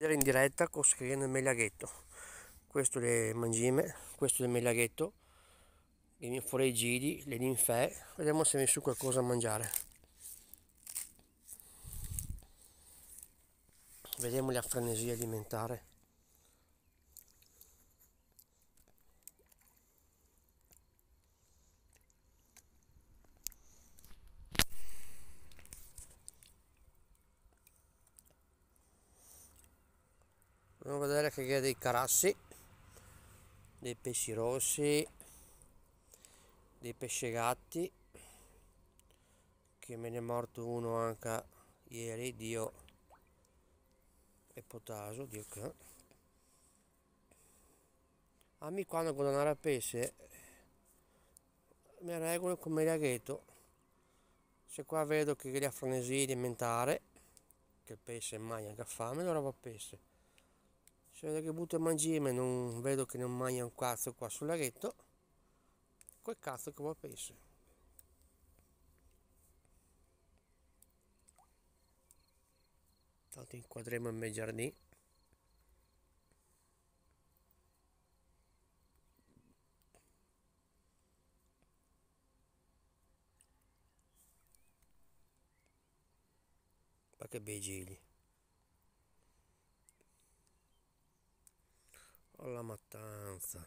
in diretta con scrivendo il megliaghetto questo le mangime questo è il megliaghetto i foreggidi le ninfee vediamo se mi su qualcosa a mangiare. Vediamo la frenesia alimentare andiamo a vedere che ha dei carassi dei pesci rossi dei pesce gatti che me ne è morto uno anche ieri dio e potaso dio che. A me quando guadagnare a pesce mi regolo come laghetto. Se qua vedo che la frenesia alimentare che il pesce mangia che fame allora va a pesce se vedo che butto il mangime non vedo che non mangia un cazzo qua sul laghetto. Quel cazzo che vuoi pesce tanto inquadriamo il mio giardino ma che bei gigli alla mattanza